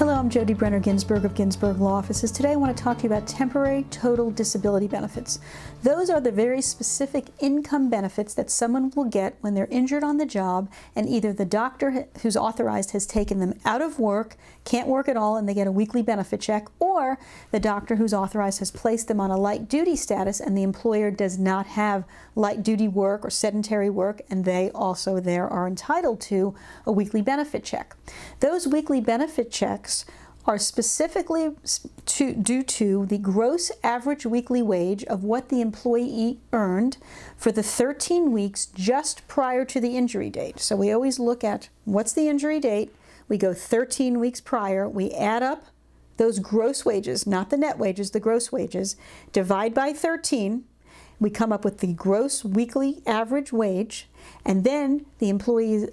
Hello, I'm Jodi Brenner Ginsberg of Ginsberg Law Offices. Today I want to talk to you about temporary total disability benefits. Those are the very specific income benefits that someone will get when they're injured on the job and either the doctor who's authorized has taken them out of work, can't work at all, and they get a weekly benefit check, or the doctor who's authorized has placed them on a light duty status and the employer does not have light duty work or sedentary work and they also there are entitled to a weekly benefit check. Those weekly benefit checks are specifically to, due to the gross average weekly wage of what the employee earned for the 13 weeks just prior to the injury date. So we always look at what's the injury date, we go 13 weeks prior, we add up those gross wages, not the net wages, the gross wages, divide by 13, we come up with the gross weekly average wage, and then the employee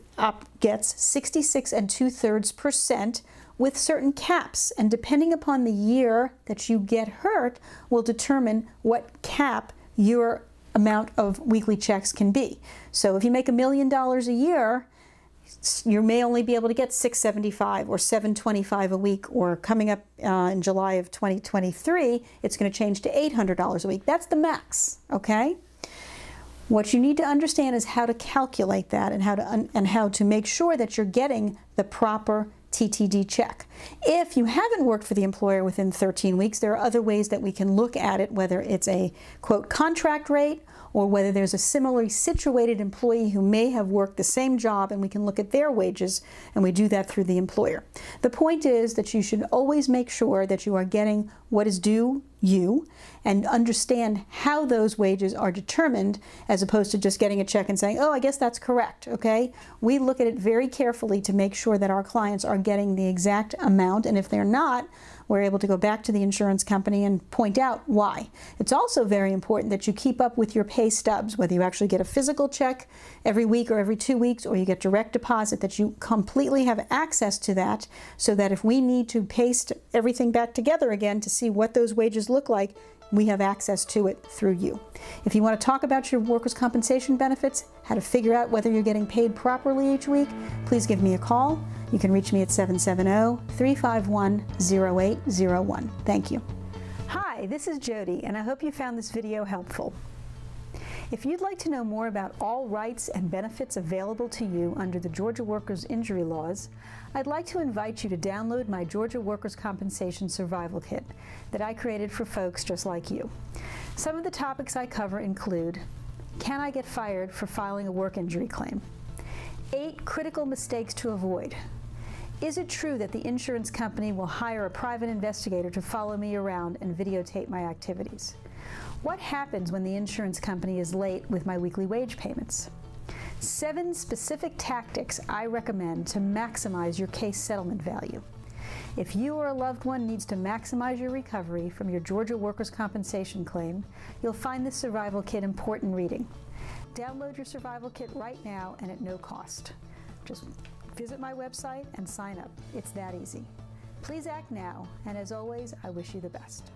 gets 66 and two thirds percent with certain caps. And depending upon the year that you get hurt will determine what cap your amount of weekly checks can be. So if you make a million dollars a year, you may only be able to get 675 or 725 a week or coming up uh, in July of 2023 it's going to change to $800 a week that's the max okay what you need to understand is how to calculate that and how to and how to make sure that you're getting the proper TTD check. If you haven't worked for the employer within 13 weeks, there are other ways that we can look at it, whether it's a quote contract rate or whether there's a similarly situated employee who may have worked the same job and we can look at their wages and we do that through the employer. The point is that you should always make sure that you are getting what is due you and understand how those wages are determined as opposed to just getting a check and saying, oh, I guess that's correct, okay? We look at it very carefully to make sure that our clients are getting the exact amount and if they're not, we're able to go back to the insurance company and point out why. It's also very important that you keep up with your pay stubs, whether you actually get a physical check every week or every two weeks or you get direct deposit, that you completely have access to that so that if we need to paste everything back together again to see what those wages look like, we have access to it through you. If you want to talk about your workers' compensation benefits, how to figure out whether you're getting paid properly each week, please give me a call. You can reach me at 770-351-0801. Thank you. Hi, this is Jodi, and I hope you found this video helpful. If you'd like to know more about all rights and benefits available to you under the Georgia Workers' Injury Laws, I'd like to invite you to download my Georgia Workers' Compensation Survival Kit that I created for folks just like you. Some of the topics I cover include, can I get fired for filing a work injury claim? Eight critical mistakes to avoid. Is it true that the insurance company will hire a private investigator to follow me around and videotape my activities? What happens when the insurance company is late with my weekly wage payments? Seven specific tactics I recommend to maximize your case settlement value. If you or a loved one needs to maximize your recovery from your Georgia workers' compensation claim, you'll find this survival kit important reading. Download your survival kit right now and at no cost. Just visit my website and sign up. It's that easy. Please act now, and as always, I wish you the best.